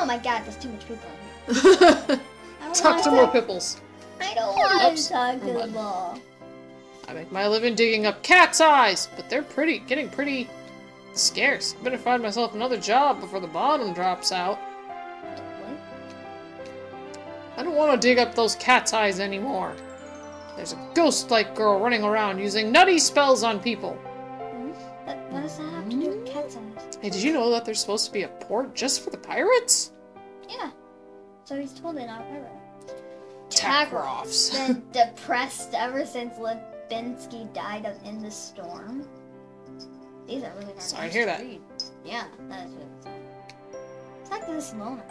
Oh my god, there's too much people in here. Talk to more pipples. I don't want Oops. to talk to Hold them all. I make my living digging up cat's eyes, but they're pretty, getting pretty scarce. I better find myself another job before the bottom drops out. I don't want to dig up those cat's eyes anymore. There's a ghost-like girl running around using nutty spells on people. Hmm? What, what does that have to do with cat's eyes? Hey, did you know that there's supposed to be a port just for the pirates? Yeah. So he's totally not a pirate. Takroffs. Been depressed ever since Levinsky died of in the storm. These are really nice. Sorry to hear that. read. Yeah, that is really sad. Talk to this loner.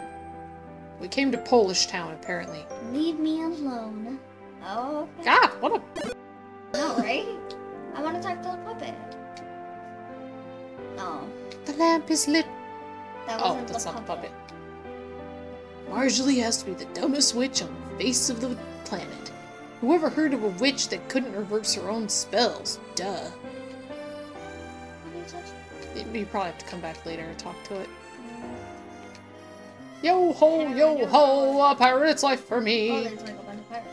We came to Polish Town, apparently. Leave me alone. Oh, okay. God, what a... No, right? I want to talk to the puppet. Oh, The lamp is lit. that Oh, wasn't that's the not puppet. the puppet. Marjorie has to be the dumbest witch on the face of the planet. Whoever heard of a witch that couldn't reverse her own spells? Duh. You probably have to come back later and talk to it. Yo ho, yo ho, a pirate's life for Oh, me. there's like a pirates.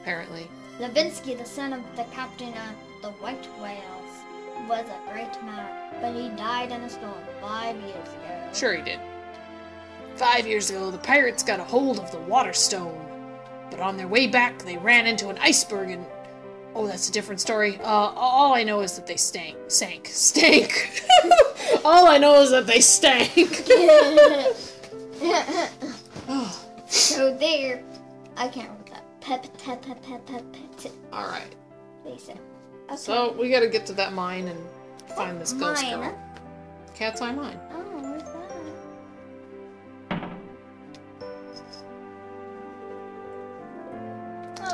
Apparently. Levinsky, the son of the captain of the White Whales, was a great man, but he died in a storm five years ago. Sure he did. Five years ago, the pirates got a hold of the Waterstone. But on their way back, they ran into an iceberg and... Oh, that's a different story. Uh, all I know is that they stank. Sank. Stank. all I know is that they stank. so there, I can't remember that. Pep, pep, pep, pep, pep, pep. Alright. They. Okay. So, we gotta get to that mine and find this ghost Mine? girl. Cat's eye mine. Oh,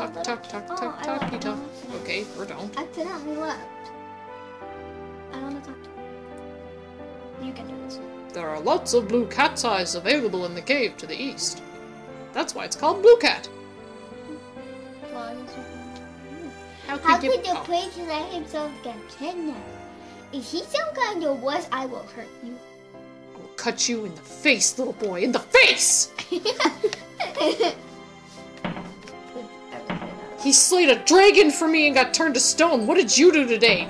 Oh, Talk, talk, talk, oh, talk, I talky talk. Oh, Okay, or don't. Accidentally left. I want to talk to you. You can do this one. There are lots of blue cat's eyes available in the cave to the east. That's why it's called Blue Cat. Well, I guess you can. How could How you... the oh. prince let himself get kidnapped? If he's some kind of wuss, I will hurt you. I will cut you in the face, little boy, in the face! He slayed a dragon for me and got turned to stone. What did you do today?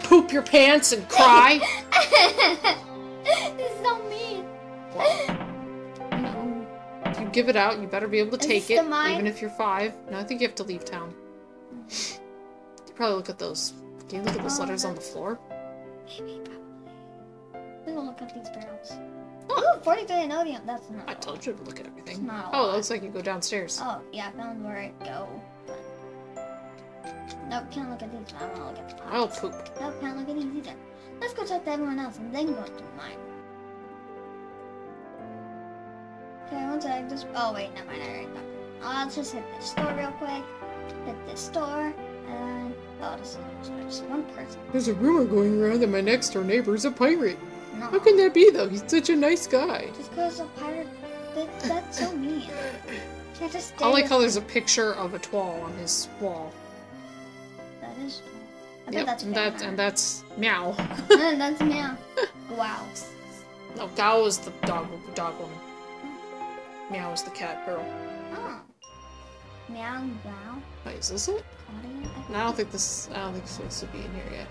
Poop your pants and cry? this is so mean. no. You give it out, you better be able to take it, even if you're five. No, I think you have to leave town. You probably look at those. Can you look at those Oh, letters on the floor? Maybe, probably. We will look at these barrels. Ooh, 43 Inotium. That's not. I told you to look at everything. Oh, it looks like you go downstairs. Oh, yeah, I found where I go. Nope, can't look at these. I want to look at the pots. I'll poop. Nope, can't look at these either. Let's go talk to everyone else and then go to mine. Okay, one sec. Just. Oh, wait, never mind. I already got. I'll just hit this store real quick. Hit this store. And. Oh, this is just one person. There's a rumor going around that my next door neighbor is a pirate. No. How can that be, though? He's such a nice guy. Just because a pirate. That, that's so mean. Just I like how there's a picture of a twal on his wall. That is. I bet Yep, that's and, that, and that's meow. Uh, that's meow. Wow. No, Gao is the dog dog woman. Meow is the cat girl. Oh. Meow, meow. Wait, is this it? Claudia? No, I don't think this. I don't think this supposed to be in here yet.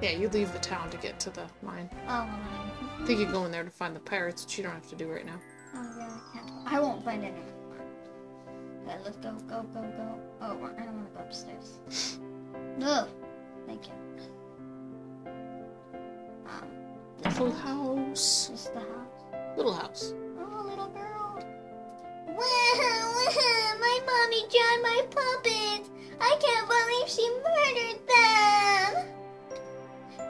Yeah, you leave the town to get to the mine. Oh, I think you go in there to find the pirates, which you don't have to do right now. oh, yeah, I can't. I won't find any. Okay, let's go, go, go, go. Oh, I don't want to go upstairs. No. Thank you. Um, Little house? This the house? Little house. Oh, little girl. my mommy drowned my puppets. I can't believe she murdered them.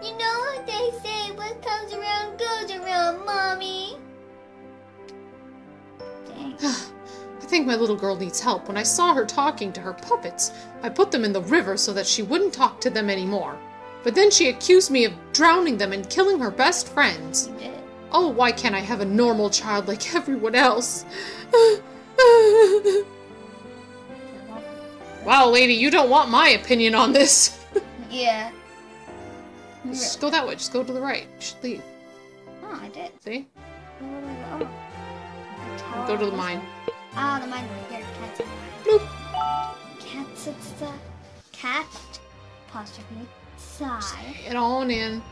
You know what they say, what comes around goes around, mommy. Dang. I think my little girl needs help. When I saw her talking to her puppets, I put them in the river so that she wouldn't talk to them anymore. But then she accused me of drowning them and killing her best friends. You did it. Oh, why can't I have a normal child like everyone else? wow, lady, you don't want my opinion on this. Yeah. Just go that way. Just go to the right. You should leave. Oh, I did. See? Where do I go? Oh. Go to the mine. Ah, the mine. Here, cat's in the mine. Cats, it's the cat apostrophe side. Get on in.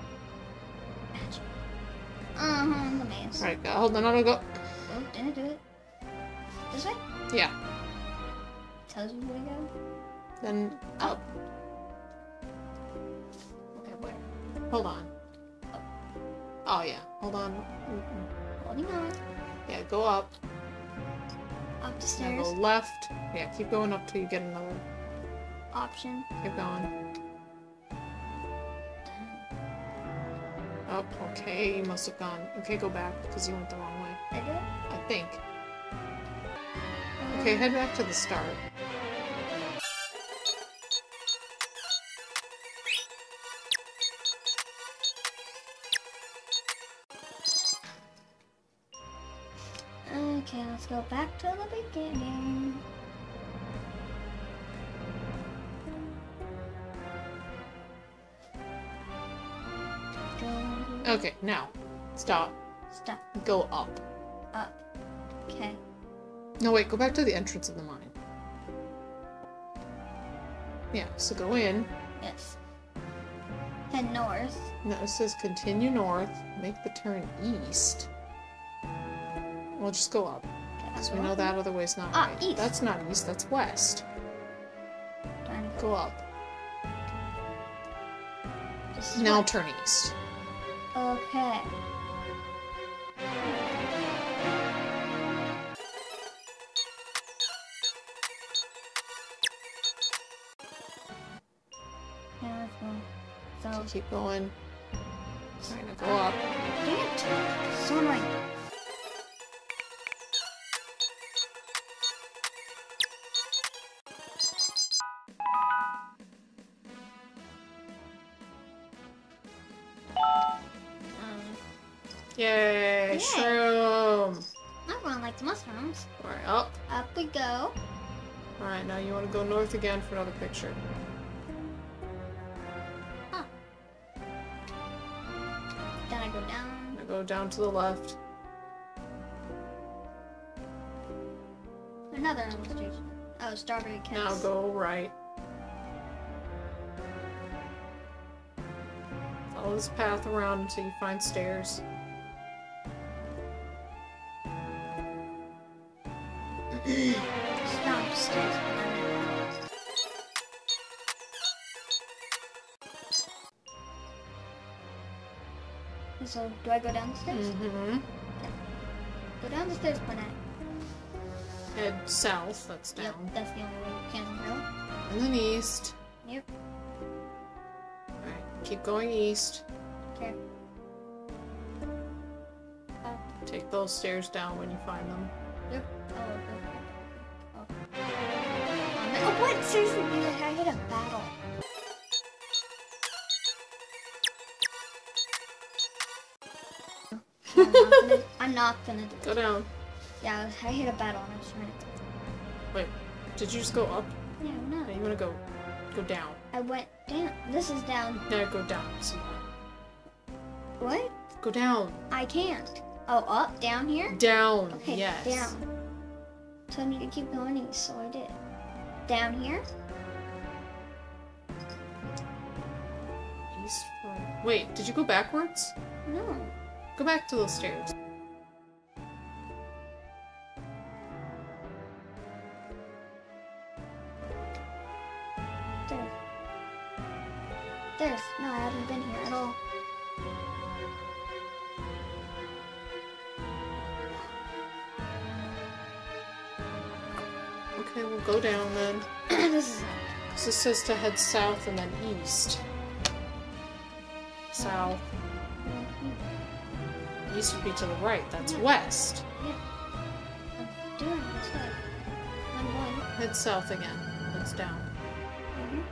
Magic. Uh-huh, the maze. Alright, go- hold on, no, no, go. Oh, didn't it do it? This way? Yeah. Tells you where to go? Then up. Okay, where? Hold on. Oh, yeah. Hold on. Mm-mm. Holding on. Yeah, go up. Up the Now stairs. go left. Yeah, keep going up till you get another. Option. Keep going. Up. Okay, you must have gone. Okay, go back because you went the wrong way. I did? I think. Um, okay, head back to the start. Okay, let's go back to the beginning. Okay, now stop. stop Go up. up. Okay. No, wait. Go back to the entrance of the mine. Yeah. So go in. Yes. Head north. No, it says continue north. Make the turn east. We'll just go up. Because we know that other way's not Ah, right. east. That's not east, that's west. To Go up. Now what- turn east. Okay. Yeah, let's go. So, Okay, keep going. Trying to go up. dang it! So annoying. Mushrooms. Alright, up. Oh. Up we go. Alright, now you want to go north again for another picture. Then I go down. Go down to the left. Another illustration. Oh, strawberry kiss. Now go right. Follow this path around until you find stairs. So, do I go down the stairs? Mm-hmm. Go down the stairs, Quinette. Head south, that's down. Yep, that's the only way you can go. And then east. Yep. Alright, keep going east. Okay. Take those stairs down when you find them. No-? Seriously, dude, I hit a battle. I'm not gonna, I'm not gonna do Go down. Yeah, I hit a battle and I was trying to. Wait, did you just go up? Yeah, no. No, you want to go go down. I went down. This is down. Now go down some more. What? Go down. I can't. Oh, up, down here? Down. Okay, yes. down. Told me to keep going east, so I did. Down here? Wait, did you go backwards? No. Go back to those stairs. Says to head south and then east. South. East would be to the right. That's west. Yeah. I'm doing this way. I'm going. Head south again. That's down. Mhm.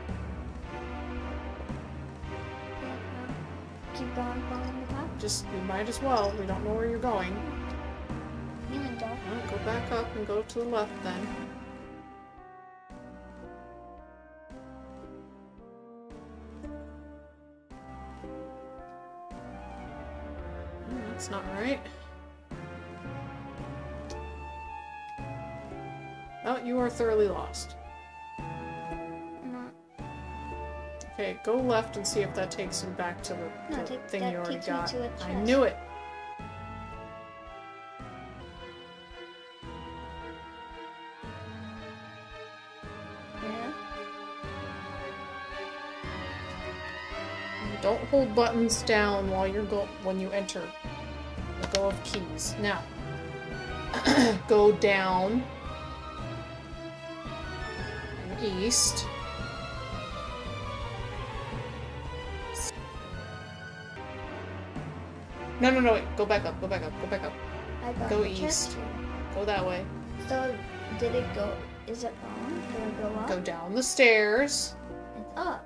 Okay, Keep going, following the path. Just, you might as well. We don't know where you're going. Healing dog. Well, go back up and go to the left then. Go left and see if that takes you back to the, No, the take- thing you already got. I knew it. Yeah. Don't hold buttons down while you're go when you enter. Let go of keys. Now, go down and east. No, no, no, wait. Go back up, go back up, go back up. Go east. Go that way. So, did it go? Is it on? Did it go up? Go down the stairs. It's up.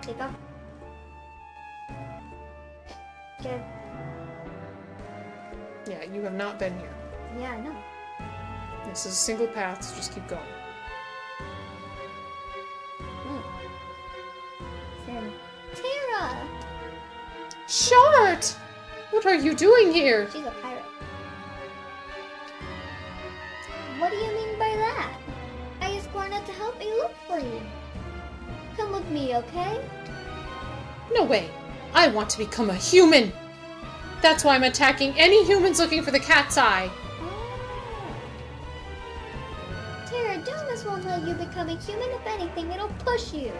Take off. Good. Yeah, you have not been here. Yeah, I know. This is a single path, so just keep going. Shart! What are you doing here? She's a pirate. What do you mean by that? I asked Garnet to help me look for you. Come with me, okay? No way. I want to become a human. That's why I'm attacking any humans looking for the cat's eye. Oh. Terra, Jonas won't let you become a human. If anything, it'll push you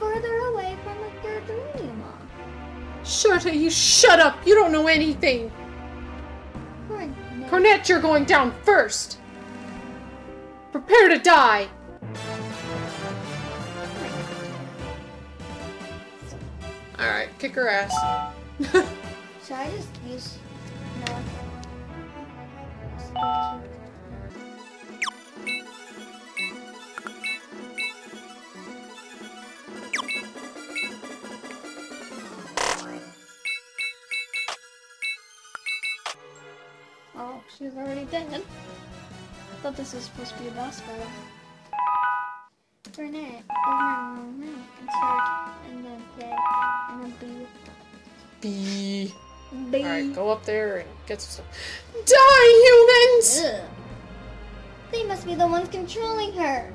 further away from the Gardruniuma. Shut you shut up. You don't know anything. Cornet. Cornet, you're going down first. Prepare to die. Alright, kick her ass. Should I just use no? She's already dead. I thought this was supposed to be a boss battle. Burnett, and then and start, and then play, and then B. B. B. Alright, go up there and get some stuff. Die, humans! Ugh. They must be the ones controlling her.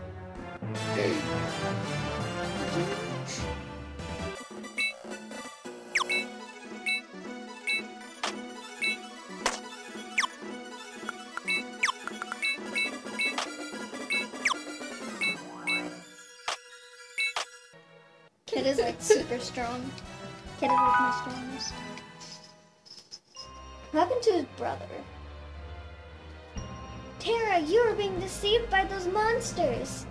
Kid super strong. Kid is like my strongest. What happened to his brother? Terra, you are being deceived by those monsters.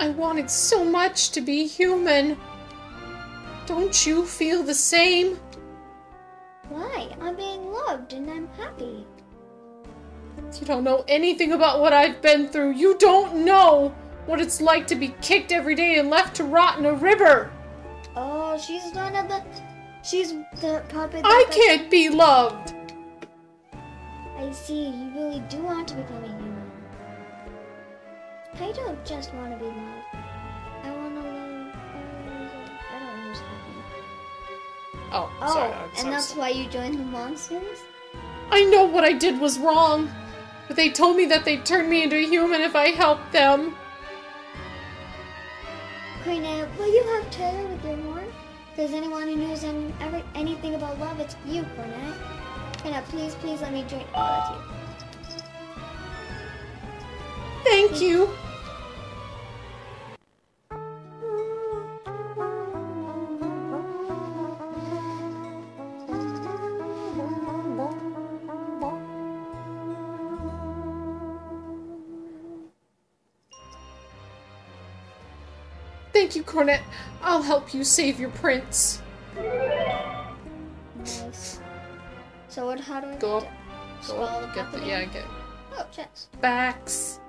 I wanted so much to be human. Don't you feel the same? Why? I'm being loved and I'm happy. You don't know anything about what I've been through. You don't know what it's like to be kicked every day and left to rot in a river. Oh, she's one of the. She's the puppet. I can't be loved. I see. You really do want to become a human. I don't just want to be loved. I want to love. I don't know who's understand. Oh, Oh, sorry. Oh, so and that's sorry. why you joined the monsters? I know what I did was wrong, but they told me that they'd turn me into a human if I helped them. Cornet, will you have Terra there's anyone who knows any, ever, anything about love, it's you, Cornet. Cornet, please, please let me join. all of you. Thank you. Thank you, Cornet. I'll help you save your prince. Nice. So what? How do I Go up. Go up, get the yeah, get Oh, chest. backs.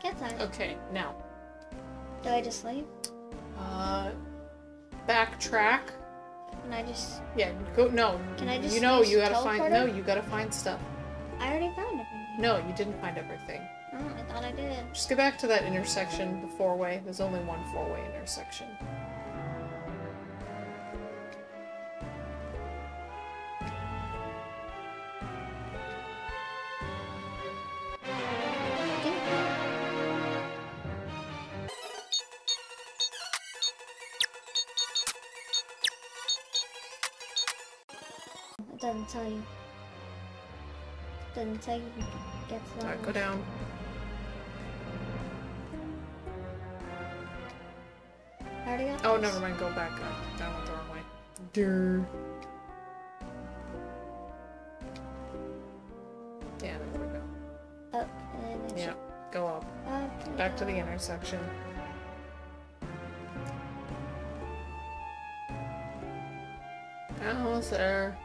Cat's eye. Okay, now, Do I just leave? uh, backtrack. Can I just? Yeah, go. No, Can I just you know you gotta find. No, you gotta find stuff. I already found everything. No, you didn't find everything. Oh, I thought I did. Just get back to that intersection, the four-way. There's only one four-way intersection. It doesn't tell you. Doesn't tell you. Gets Alright, go down. I already got Oh, this. never mind. Go back. Uh, down went the wrong way. Durr. Yeah, there we go. Up and then Yeah, go up. should- up Back to the down. intersection. Almost there.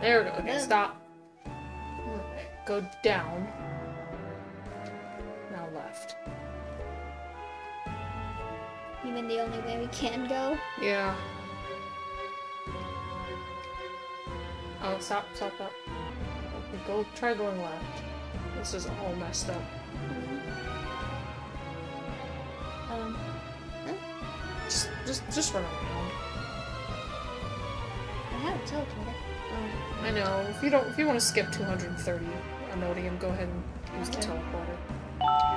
There we go. Okay, stop. Okay, Go down. The only way we can go? Yeah. Oh, stop, stop, stop. Go, try going left. This is all messed up. Um, Just, just, just run around. I have a teleporter. Um, I know. If you don't, if you want to skip 230 Inotium, go ahead and use the Okay. teleporter.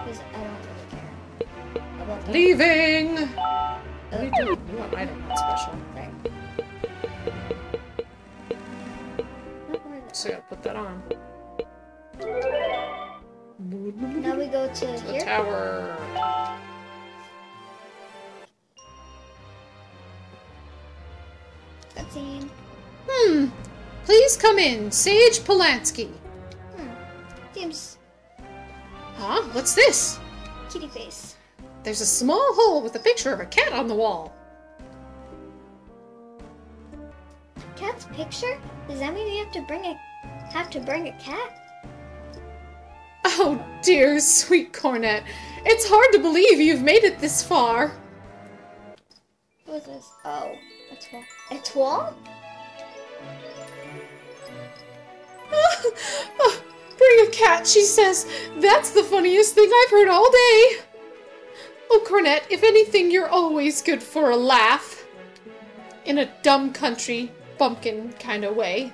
because I don't really care. Leaving. What Oh, are you doing? You want item not special. sorry. Where is it? So you gotta put that on. Now we go to The here. tower. Cutscene. Hmm. Please come in, Sage Polanski. Hmm. Seems Huh? What's this? kitty face. There's a small hole with a picture of a cat on the wall. Cat's picture? Does that mean we have to bring a have to bring a cat? Oh dear, sweet Cornet. It's hard to believe you've made it this far. What is this? Oh, a toile. A? Oh, Bring a cat, she says. That's the funniest thing I've heard all day. Oh, Cornet, if anything, you're always good for a laugh. In a dumb country, bumpkin kind of way.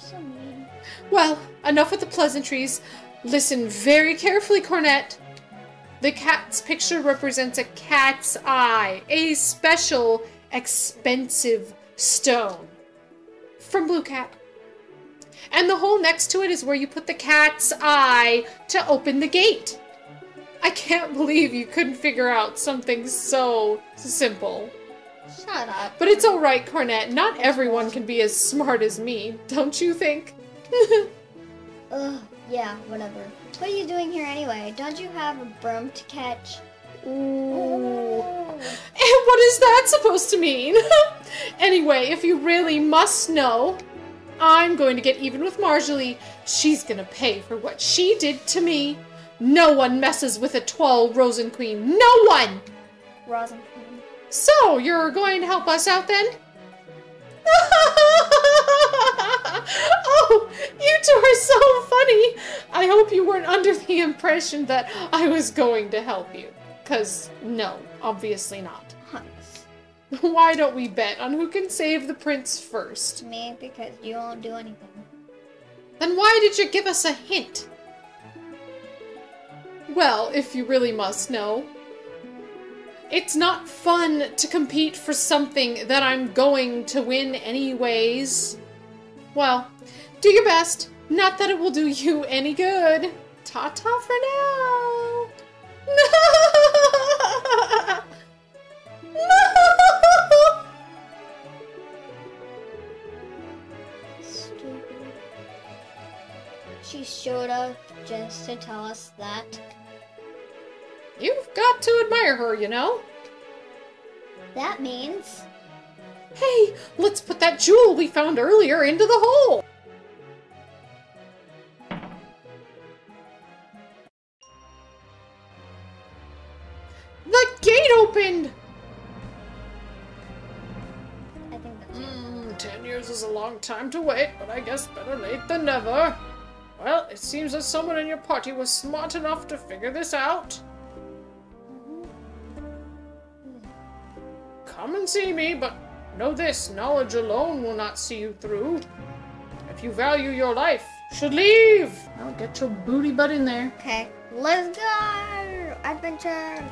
So mean. Well, enough with the pleasantries. Listen very carefully, Cornet. The cat's picture represents a cat's eye, a special, expensive stone from Blue Cat. And the hole next to it is where you put the cat's eye to open the gate. I can't believe you couldn't figure out something so simple. Shut up. But it's alright, Cornet. Not everyone can be as smart as me, don't you think? Ugh, yeah, whatever. What are you doing here anyway? Don't you have a broom to catch? Ooh. And what is that supposed to mean? anyway, if you really must know, I'm going to get even with Marjorie. She's gonna pay for what she did to me. No one messes with a Twirl Rosenqueen. No one! Rosin. So, you're going to help us out then? oh, you two are so funny. I hope you weren't under the impression that I was going to help you. Because, no, obviously not. Hunts. Why don't we bet on who can save the prince first? Me, because you won't do anything. Then why did you give us a hint? Well, if you really must know. It's not fun to compete for something that I'm going to win anyways. Well, do your best. Not that it will do you any good. Ta-ta for now. No! Stupid. She showed up just to tell us that. You've got to admire her, you know. That means Hey, let's put that jewel we found earlier into the hole. The gate opened! I think. Hmm, ten years is a long time to wait, but I guess better late than never. Well, it seems that someone in your party was smart enough to figure this out. See me, but know this knowledge alone will not see you through. If you value your life, you should leave. I'll get your booty butt in there. Okay, let's go! Adventure!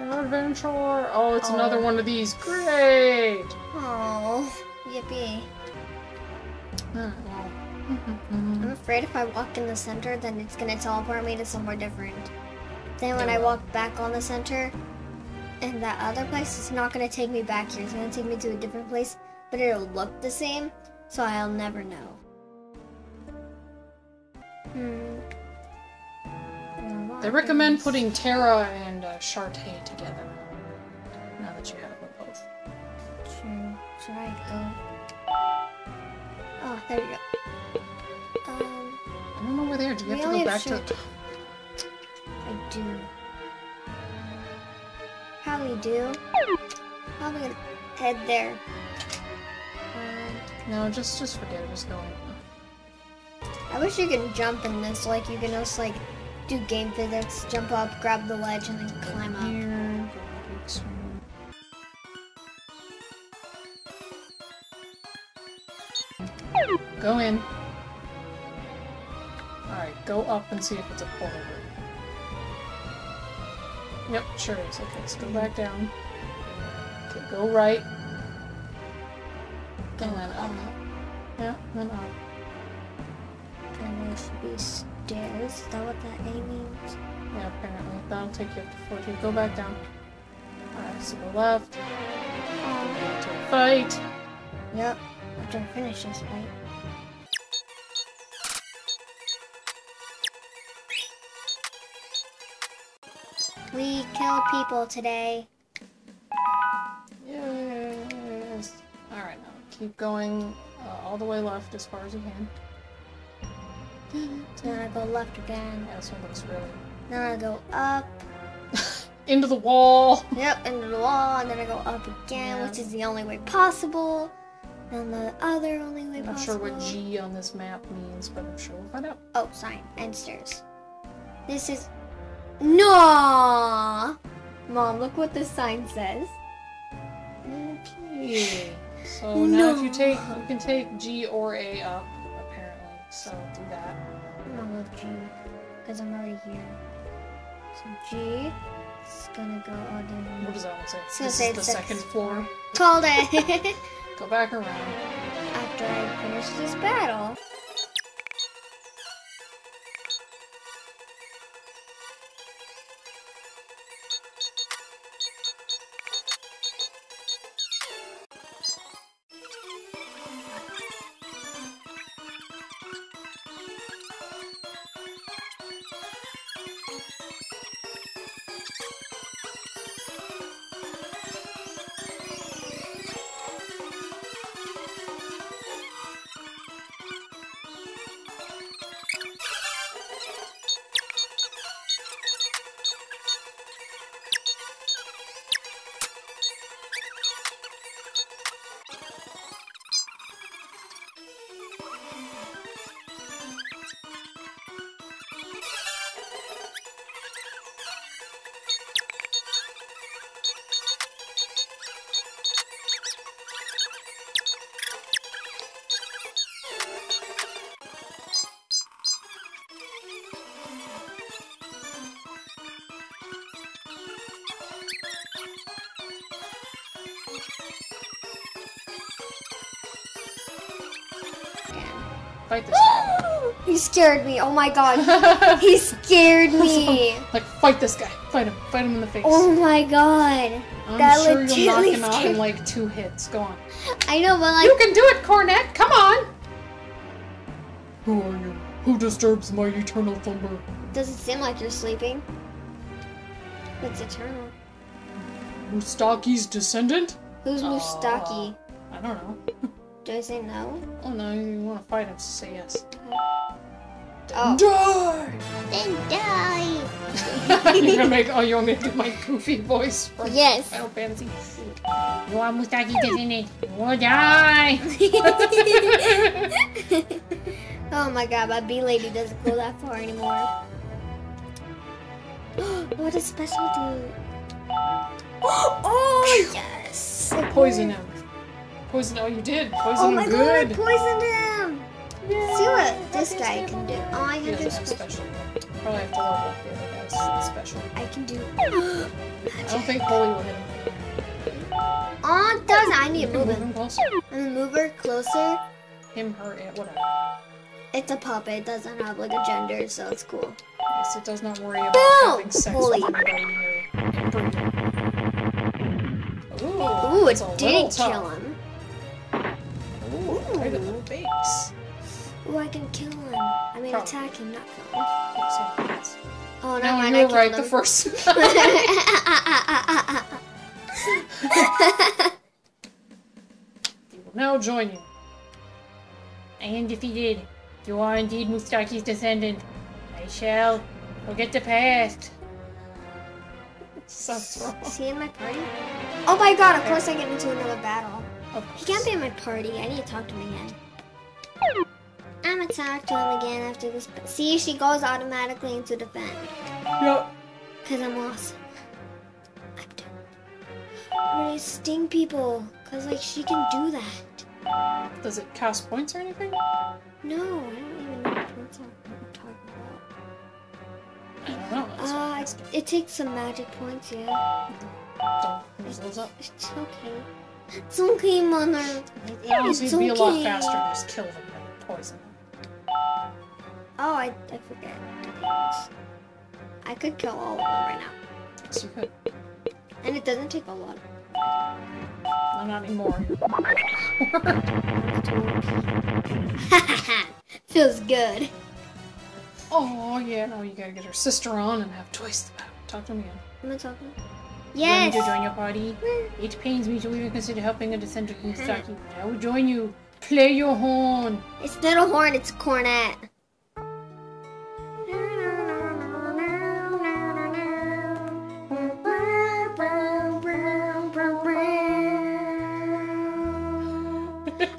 Adventure. Oh, it's Oh. another one of these. Great. Oh, yippee. Alright. I'm afraid if I walk in the center, then it's gonna teleport me to somewhere different. Then when I walk back on the center, in that other place, is not gonna take me back here. It's gonna take me to a different place, but it'll look the same, so I'll never know. Hmm. They recommend putting Terra and uh, Shartae together. Now that you have them both. True. Should I go? Oh, there you go. Um, I don't know where they are. Do you have to go back to I do. Probably do. Probably gonna head there. Um, No, just just forget it. Just go. I wish you could jump in this, like you can just like do game physics, jump up, grab the ledge, and then climb up. Here. Go to extreme. Go in. Alright, go up and see if it's a portal. Yep, sure is. Okay, so go back down. Okay, go right. And then up. Yeah, then up. And there should be stairs. Is that what that A means? Yeah, apparently. That'll take you up to 14. Go back down. Alright, so go left. Um, To fight. yep. After I finish this fight. We kill people today. Yes. Alright, now keep going uh, all the way left as far as you can. Then I go left again. Yeah, this one looks really. Then I go up. Into the wall! Yep, into the wall, and then I go up again, Yeah. which is the only way possible. And the other only way I'm not possible. sure what G on this map means, but I'm sure we'll find out. Oh, sign and stairs. This is no. Mom, look what this sign says. Okay. So now if you take, you can take G or A up, apparently. So do that. I'm gonna go G, because I'm already here. So G is gonna go all the way. What does that one say? It's This say is the second floor. Called it. Go back around. After I finish this battle. Scared me. Oh my god. He scared me. like, fight this guy. Fight him. Fight him in the face. Oh my god. I'm that sure you'll knock him out in like two hits. Go on. I know, but like You can do it, Cornet! Come on! Who are you? Who disturbs my eternal slumber? Does it seem like you're sleeping. It's eternal. Mustaki's descendant? Who's Aw. Mustaki? I don't know. Do I say no? Oh no, you want to fight him, say yes. Oh. Die! Then die. You're gonna make, oh, you want me to do my goofy voice from Yes. Final Fantasy? You are Mustaki's descendant. You will die! oh my god, my bee lady doesn't go that far anymore. what does special do? Oh, oh yes! Poison him. Poison, oh, you did. Oh my him god, I good. poisoned him! See what this guy can do. Oh, I can do special. special. Probably have to level up the other guy's special. I can do. I don't think Holy will hit him. Oh, it does. I need to move move him. closer. I'm gonna move her closer. him, her, it, whatever. It's a puppet. It doesn't have like a gender, so it's cool. Yes, it does not worry about Boom! having sex Holy- with anybody. Ooh, Ooh, it a didn't kill him. Ooh, look at the face. Ooh, I can kill him. I mean, Probably. attack him, not kill him. Yes, yeah, yes. Oh, No, no, you I were right killed the first. he will now join you. I am defeated. You are indeed Mustaki's descendant. I shall forget the past. Sounds wrong. Is he in my party? Oh my god, of course I get into another battle. He can't be in my party. I need to talk to him again. I'm talk to him again after this. See, she goes automatically into defend. Yep. Because I'm awesome. I'm done. I'm gonna sting people. Because, like, she can do that. Does it cost points or anything? No, I don't even know what points I'm talking about. I don't know. That's what I'm Uh, asking. it takes some magic points, yeah. Don't those up. It's okay. It's okay, mother. It would be a lot faster to just kill them than poison. Oh, I, I forget. I could kill all of them right now. Yes, you could. And it doesn't take a lot. No, not anymore. Feels good. oh, yeah, no, you gotta get her sister on and have twice the power. Talk to me again. I'm talking? You want me Yes. to join your party? It pains me to even consider helping a descendant Mustaki. I will join you. Play your horn. It's not a horn, it's a cornet.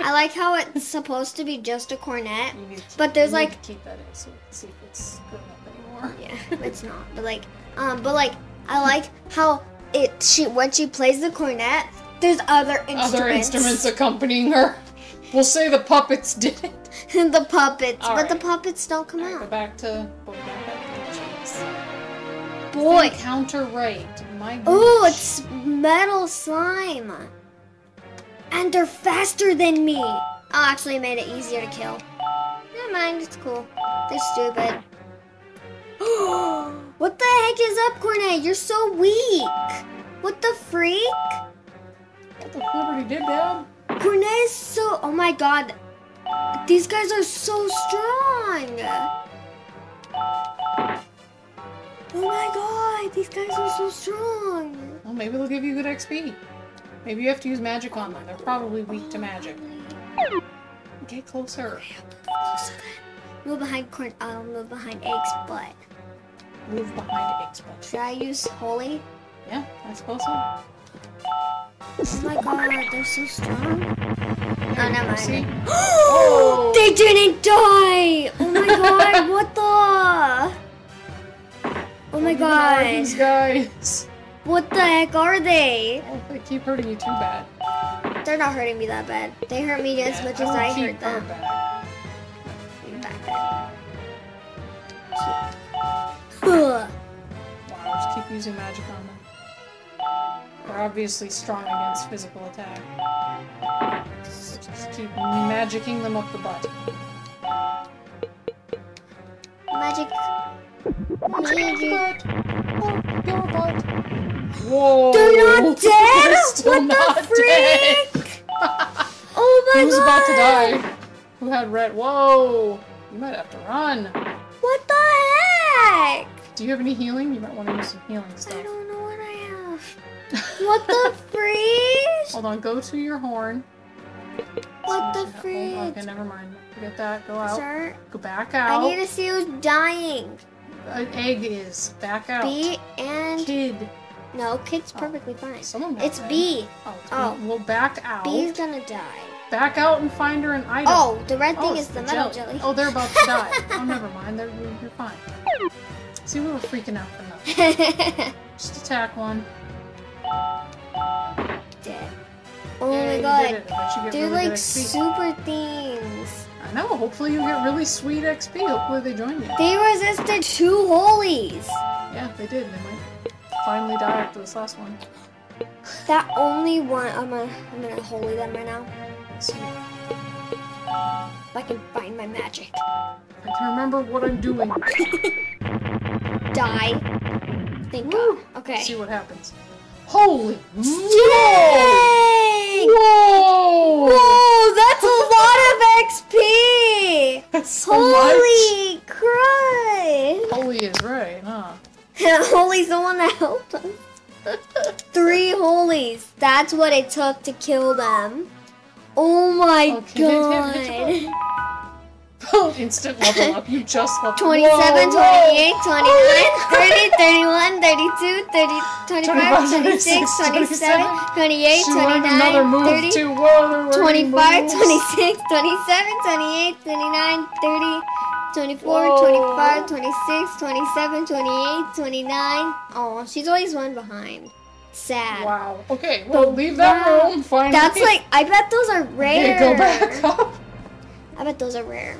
I like how it's supposed to be just a cornet. But there's like- keep that in so we can see if it's good enough anymore. Yeah, it's not. But like, um, but like, I like how it she when she plays the cornet, there's other instruments. Other instruments accompanying her. We'll say the puppets did it. the puppets, All but the puppets don't come out. back to go back to. Boy, Counter right. My ooh, it's metal slime, and they're faster than me. Oh, actually, it made it easier to kill. Never mind, it's cool. They're stupid. what the heck is up, Cornet? You're so weak. What the freak? What the flipperty did, Dad? Cornet is so. Oh my god. These guys are so strong. Oh my god. These guys are so strong. Well, maybe they'll give you good XP. Maybe you have to use magic on them. They're probably weak to magic. Get closer. Move behind corn. I'll move behind eggs, but Move behind X butt. should I use holy? Yeah, I suppose so. Oh my god, they're so strong. Oh, never mind. See? Oh, they didn't die! Oh my god, what the? Oh my are These god. guys. What the heck are they? Oh, they keep hurting you too bad. They're not hurting me that bad. They hurt me as much as would I hurt them. back. Wow, just keep using magic on them. They're obviously strong against physical attack. So just keep magicking them up the butt. Magic. Magic. Butt. Whoa! They're not still What the not dead. Oh my Who's god. about to die? Who had red? Whoa! You might have to run. What the heck? Do you have any healing? You might want to use some healing stuff. I don't know what I have. What the freak? Hold on, go to your horn. What the freak? Okay, never mind. Forget that. Go out. Sir, Go back out. I need to see who's dying. An egg is. Back out. B and Kid. no, kid's perfectly oh, fine. Someone It's. B. Oh, Oh. Well, back out. B's gonna die. Back out and find her an item. Oh, the red Oh, thing it's is the metal jelly. Oh, they're about to die. oh, never mind. They're, you're fine. See, we were freaking out for nothing. Just attack one. Dead. Oh my god. it. I you get They're really like super things. Know. Hopefully you get really sweet XP. Hopefully they join you. They resisted two holies. Yeah, they did. They might finally die after this last one. That only one. Um, uh, I'm gonna, I'm gonna holy them right now. Let's see. if I can find my magic. I can remember what I'm doing. Die. Thank Woo. God. Okay. See what happens. Holy Whoa! Whoa! Whoa, that's a lot of XP! That's so much. Holy crud! Holy is right, huh? Holy's the one that helped us. Three holies. That's what it took to kill them. Oh my Okay, hit- hit- hit your god. Instant level up. You just leveled 27, Whoa, 28, whoa. 29, 30, 31, 32, 30, 25, 26, 27, 28, She learned another 29, move 30, too. Whoa, there were 25, moves. 26, 27, 28, 29, 30, 24, Whoa. 25, 26, 27, 28, 29. Oh, she's always one behind. Sad. Wow. Okay, well, leave that Wow. room. Find That's like, I bet those are rare. Okay, go back up. I bet those are rare.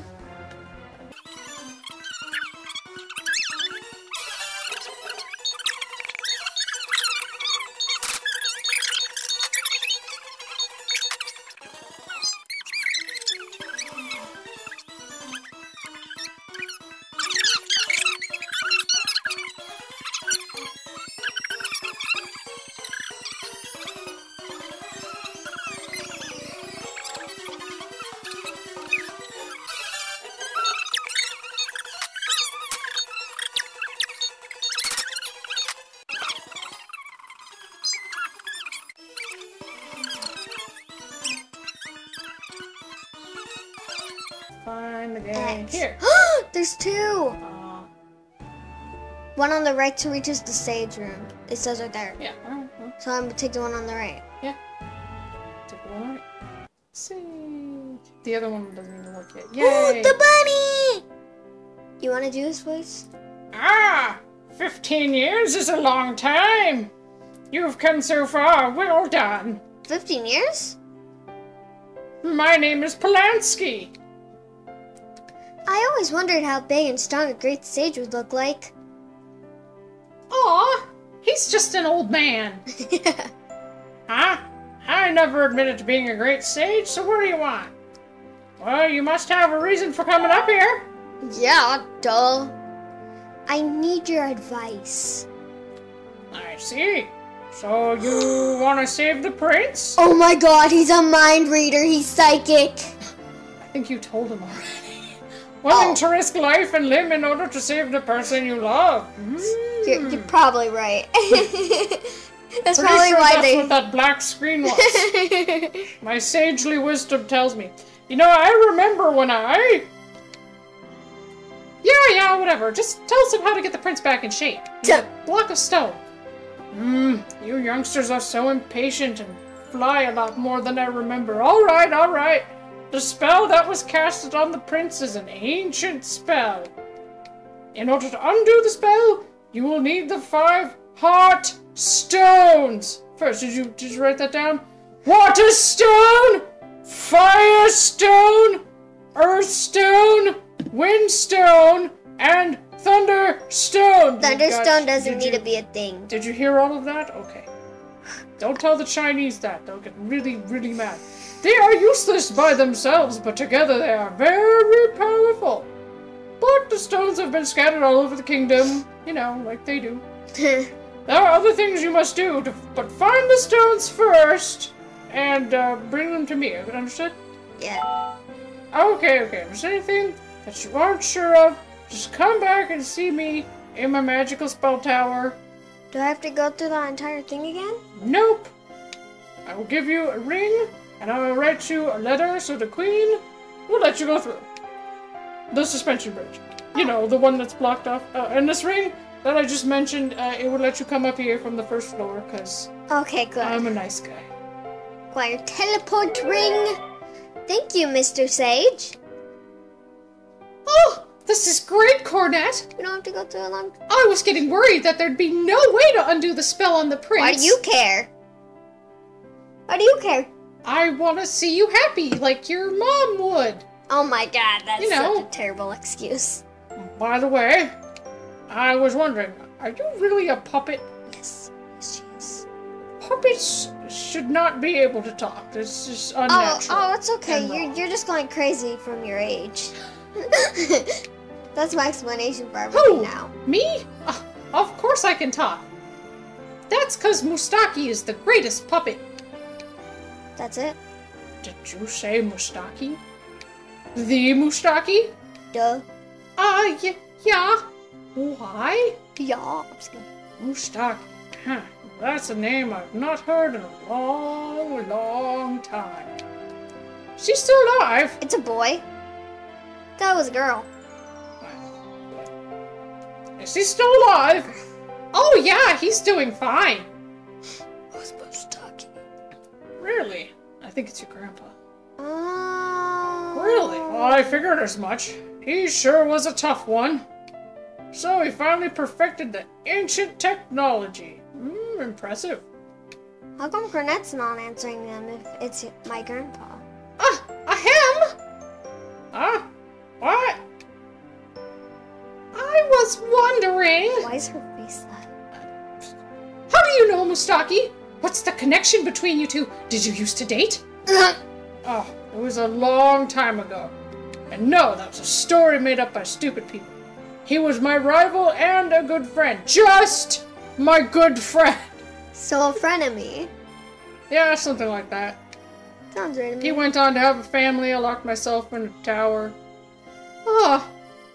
The right to reaches the stage room. It says right there. yeah. well, So I'm gonna take the one on the right. Yeah. take the one right. See. The other one doesn't even work yet. Ooh, Yay! the bunny! You wanna do this, please? Ah! 15 years is a long time! You've come so far. Well done. 15 years? My name is Polanski. I always wondered how big and strong a great sage would look like. Aw, he's just an old man. Huh? I never admitted to being a great sage, so what do you want? Well, you must have a reason for coming up here. yeah, duh. I need your advice. I see. So you want to save the prince? Oh my god, he's a mind reader. He's psychic. I think you told him already. Willing Oh. to risk life and limb in order to save the person you love. You're, you're probably right. that's Pretty probably sure why that's they. what that black screen was. My sagely wisdom tells me. You know, I remember when I. Yeah, yeah, whatever. Just tell us how to get the prince back in shape. A block of stone. Mmm, you youngsters are so impatient and fly a lot more than I remember. Alright, alright. The spell that was casted on the prince is an ancient spell. In order to undo the spell, you will need the five heart stones. First, did you did you write that down? Water stone, fire stone, earth stone, wind stone, and thunder stone. Did you guys- Thunderstone doesn't need you- to be a thing. Did you hear all of that? Okay. Don't tell the Chinese that. They'll get really, really mad. They are useless by themselves, but together they are very powerful. But the stones have been scattered all over the kingdom, you know, like they do. There are other things you must do, to, but find the stones first and uh, bring them to me. Understood? yeah. Okay, okay. If there's anything that you aren't sure of, just come back and see me in my magical spell tower. Do I have to go through the entire thing again? Nope. I will give you a ring, and I will write you a letter so the queen will let you go through. The suspension bridge. You know, the one that's blocked off. Uh, and this ring that I just mentioned, uh, it will let you come up here from the first floor, because Okay, good. I'm a nice guy. Acquire teleport ring. Thank you, Mr. Sage. Oh, this is great, Cornet. We don't have to go through a long. I was getting worried that there'd be no way to undo the spell on the prince. Why do you care? Why do you care? I want to see you happy, like your mom would. Oh my god, that's You know. such a terrible excuse. By the way, I was wondering, are you really a puppet? Yes, yes, she is. puppets should not be able to talk. This is unnatural. oh, oh, it's okay. You're wrong. you're just going crazy from your age. That's my explanation for Who? everything now. Me? Ah, of course I can talk. That's because Mustaki is the greatest puppet. That's it. Did you say Mustaki? The Mustaki? Duh. Ah, uh, y- yeah. Why? Yeah. I'm just kidding. Mustaki. Huh. That's a name I've not heard in a long, long time. She's still alive. It's a boy. That was a girl. Is he still alive? Oh yeah, he's doing fine. Really? I think it's your grandpa. Oh. Really? Well, I figured as much. He sure was a tough one. So he finally perfected the ancient technology. Hmm, impressive. How come Cornet's not answering them if it's my grandpa? Ah, a him? Ah, what? I was wondering. Why is her face that? How do you know Mustaki? What's the connection between you two? Did you used to date? Oh, it was a long time ago. And no, that was a story made up by stupid people. He was my rival and a good friend. Just my good friend. so a frenemy. Yeah, something like that. Sounds right. He went on to have a family. I locked myself in a tower. Ah,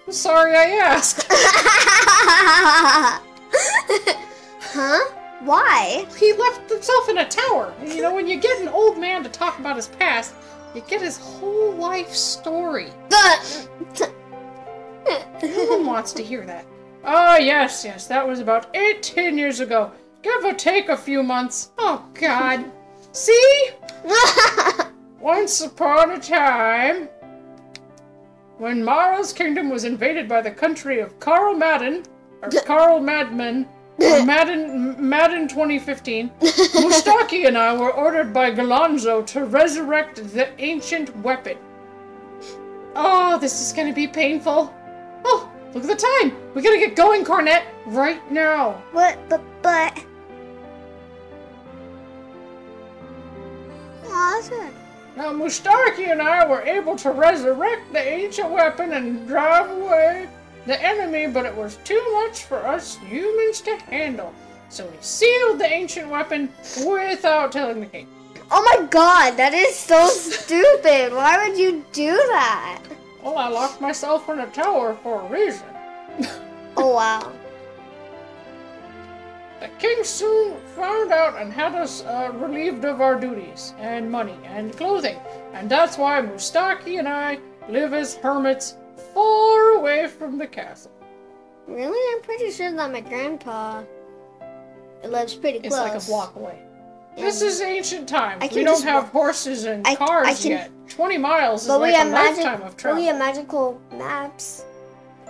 I'm sorry I asked. huh? Why? He left himself in a tower. You know, when you get an old man to talk about his past, you get his whole life story. No one wants to hear that. Ah, yes, yes, that was about 18 years ago. Give or take a few months. Oh, God. See? Once upon a time, when Mara's kingdom was invaded by the country of Carl Madden, or Carl Madman, or Madden, Madden 2015, Mustaki and I were ordered by Galanzo to resurrect the ancient weapon. Oh, this is gonna be painful. Oh, look at the time. We gotta get going, Cornet, right now. what? But but. Good. Now, Mustaki and I were able to resurrect the ancient weapon and drive away the enemy, but it was too much for us humans to handle. So we sealed the ancient weapon without telling the king. Oh my god, that is so stupid. Why would you do that? Well, I locked myself in a tower for a reason. Oh wow. The king soon found out and had us uh, relieved of our duties and money and clothing. And that's why Mustaki and I live as hermits far away from the castle. Really? I'm pretty sure that my grandpa lives pretty close. It's like a block away. This is ancient times. I We don't have horses and I- cars I can- yet. 20 miles is But like a magic. lifetime of travel. But we have magical maps.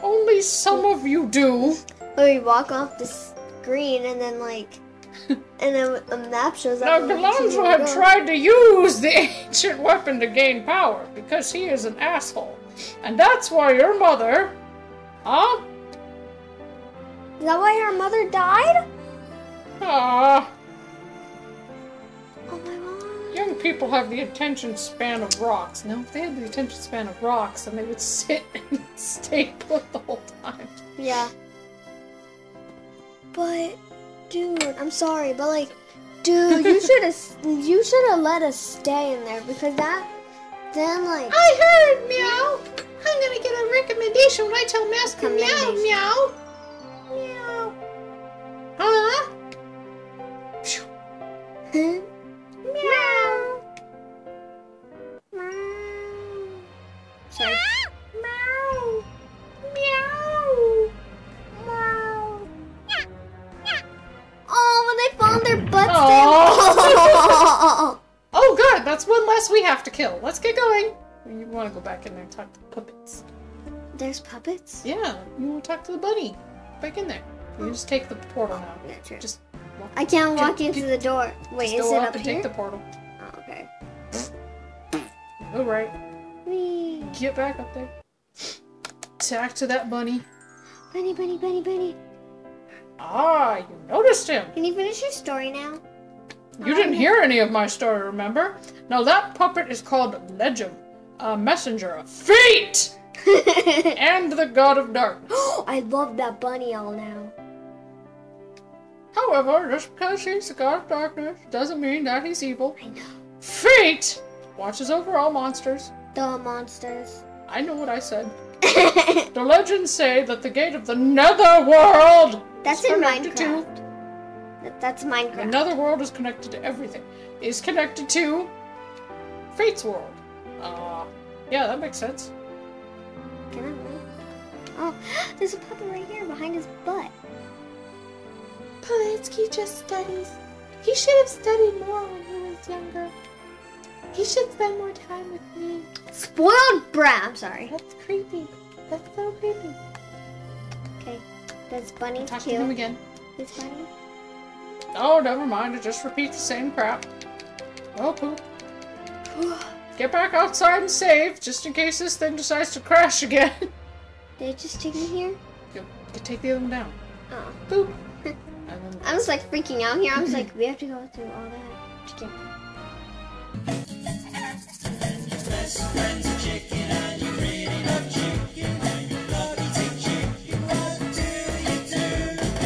Only some of you do. Where we walk off the screen and then like, and then a map shows up. and can Galonzo had tried to use the ancient weapon to gain power because he is an asshole. And that's why your mother. Huh? Is that why her mother died? Ah, Oh my god. young people have the attention span of rocks. No, if they had the attention span of rocks, then they would sit and stay put the whole time. Yeah. But, dude, I'm sorry, but like, dude, you should have, you should have let us stay in there because that, then like, I heard meow. I'm gonna get a recommendation when I tell Master meow meow. Meow. Huh? Phew. meow. Sorry. Meow. Meow. Meow. Oh, when they found their butts, they. Oh, good. That's one less we have to kill. Let's get You want to go back in there and talk to the puppets? There's puppets. Yeah, you want to talk to the bunny? Back in there. You just take the portal now. Yeah, true. Just walk, I can't walk Get- into the door. Wait, is it up up and here? take the portal. Oh, okay. All right. Whee. Get back up there. Talk to that bunny. Bunny, bunny, bunny, bunny. Ah, you noticed him. Can you finish your story now? You didn't hear any of my story, remember? Now that puppet is called Legend, a messenger of fate and the god of darkness. I love that bunny all now. However, just because he's the god of darkness doesn't mean that he's evil. I know. Fate watches over all monsters. The monsters. I know what I said. The legends say that the gate of the netherworld That's is in to Minecraft. That, that's The Minecraft. netherworld is connected to everything. Is connected to Fate's world. Uh, yeah, that makes sense. Can I move? Oh, there's a puppet right here behind his butt. Polanski just studies. He should have studied more when he was younger. He should spend more time with me. Spoiled brat. I'm sorry. That's creepy. That's so creepy. Okay. Does Bunny Talk to him again. this bunny? Oh, never mind. It just repeats the same crap. Oh, poop. Get back outside and save, just in case this thing decides to crash again. Did it just take me here? you can take the other one down. Oh. Boop. I was like freaking out here. I was like, we have to go through all that to get. Best friends are chicken and you're really not chicken.